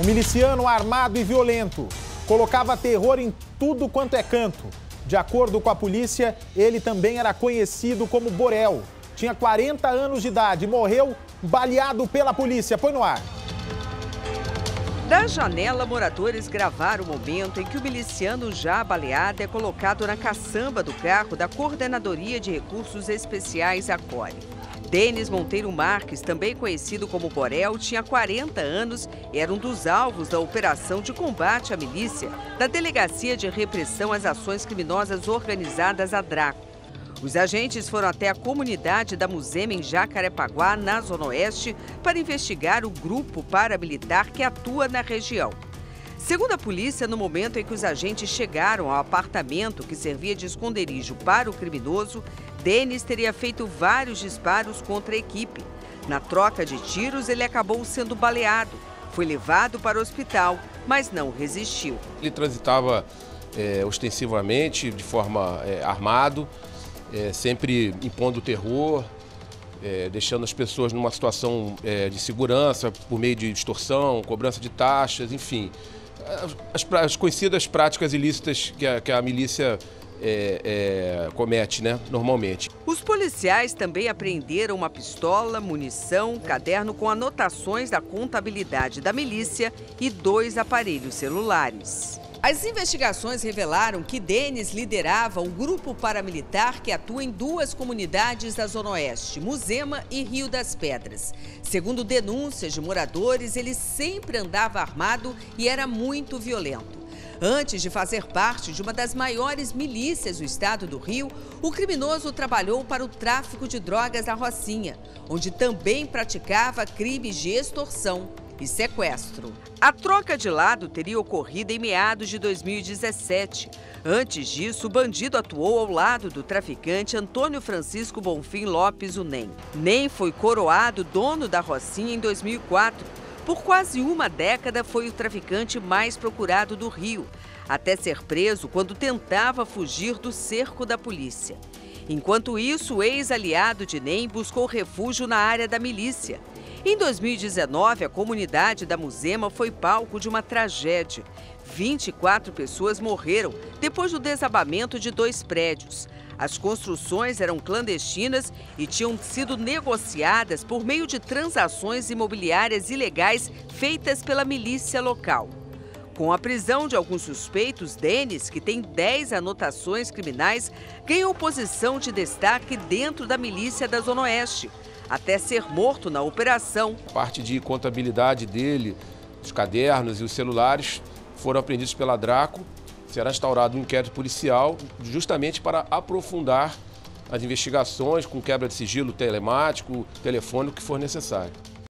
Um miliciano armado e violento colocava terror em tudo quanto é canto. De acordo com a polícia, ele também era conhecido como Borel. Tinha 40 anos de idade e morreu baleado pela polícia. Põe no ar. Da janela, moradores gravaram o momento em que o miliciano já baleado é colocado na caçamba do carro da Coordenadoria de Recursos Especiais, a CORE. Denis Monteiro Marques, também conhecido como Borel, tinha 40 anos e era um dos alvos da operação de combate à milícia da Delegacia de Repressão às Ações Criminosas Organizadas, a DRACO. Os agentes foram até a comunidade da Musema em Jacarepaguá, na Zona Oeste, para investigar o grupo paramilitar que atua na região. Segundo a polícia, no momento em que os agentes chegaram ao apartamento que servia de esconderijo para o criminoso, Denis teria feito vários disparos contra a equipe. Na troca de tiros, ele acabou sendo baleado. Foi levado para o hospital, mas não resistiu. Ele transitava é, ostensivamente, de forma é, armado, é, sempre impondo terror, é, deixando as pessoas numa situação é, de segurança por meio de extorsão, cobrança de taxas, enfim. As, as conhecidas práticas ilícitas que a, que a milícia é, é, comete, né, normalmente. Os policiais também apreenderam uma pistola, munição, caderno com anotações da contabilidade da milícia e dois aparelhos celulares. As investigações revelaram que Denis liderava um grupo paramilitar que atua em duas comunidades da Zona Oeste, Muzema e Rio das Pedras. Segundo denúncias de moradores, ele sempre andava armado e era muito violento. Antes de fazer parte de uma das maiores milícias do estado do Rio, o criminoso trabalhou para o tráfico de drogas na Rocinha, onde também praticava crimes de extorsão e sequestro. A troca de lado teria ocorrido em meados de 2017. Antes disso, o bandido atuou ao lado do traficante Antônio Francisco Bonfim Lopes, o NEM. NEM foi coroado dono da Rocinha em 2004. Por quase uma década, foi o traficante mais procurado do Rio, até ser preso quando tentava fugir do cerco da polícia. Enquanto isso, o ex-aliado de NEM buscou refúgio na área da milícia. Em 2019, a comunidade da Musema foi palco de uma tragédia. 24 pessoas morreram depois do desabamento de dois prédios. As construções eram clandestinas e tinham sido negociadas por meio de transações imobiliárias ilegais feitas pela milícia local. Com a prisão de alguns suspeitos, Denis, que tem 10 anotações criminais, ganhou posição de destaque dentro da milícia da Zona Oeste até ser morto na operação. Parte de contabilidade dele, os cadernos e os celulares foram apreendidos pela Draco. Será instaurado um inquérito policial justamente para aprofundar as investigações com quebra de sigilo telemático, telefônico que for necessário.